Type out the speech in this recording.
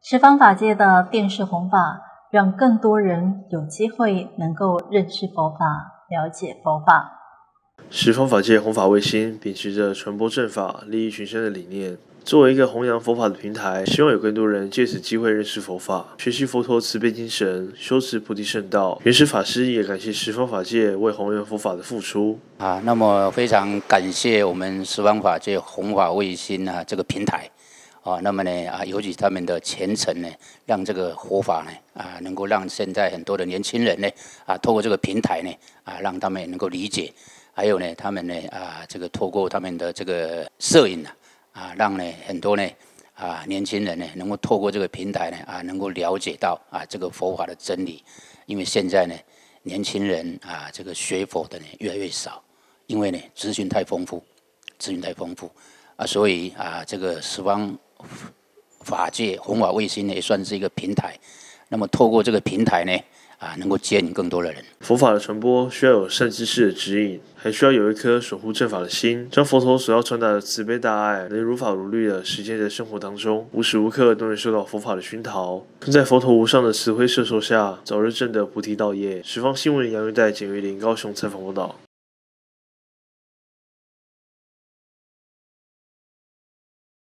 十方法界的电视弘法，让更多人有机会能够认识佛法、了解佛法。十方法界弘法卫星秉持着传播正法、利益群生的理念，作为一个弘扬佛法的平台，希望有更多人借此机会认识佛法，学习佛陀慈悲精神，修持菩提圣道。原始法师也感谢十方法界为弘扬佛法的付出。啊，那么非常感谢我们十方法界弘法卫星啊这个平台。啊，那么呢啊，尤其他们的虔诚呢，让这个佛法呢啊，能够让现在很多的年轻人呢啊，透过这个平台呢啊，让他们能够理解。还有呢，他们呢啊，这个透过他们的这个摄影呢啊，让呢很多呢啊年轻人呢能够透过这个平台呢啊，能够了解到啊这个佛法的真理。因为现在呢年轻人啊，这个学佛的呢越来越少，因为呢资讯太丰富，资讯太丰富啊，所以啊这个十方。法界弘法卫星呢，也算是一个平台。那么，透过这个平台呢，啊，能够接引更多的人。佛法的传播需要有善知识的指引，还需要有一颗守护正法的心，将佛陀所要传达的慈悲大爱，能如法如律的实践在生活当中，无时无刻都能受到佛法的熏陶，更在佛陀无上的慈悲摄受下，早日证得菩提道业。十方新闻杨玉带简玉林高雄采访报道。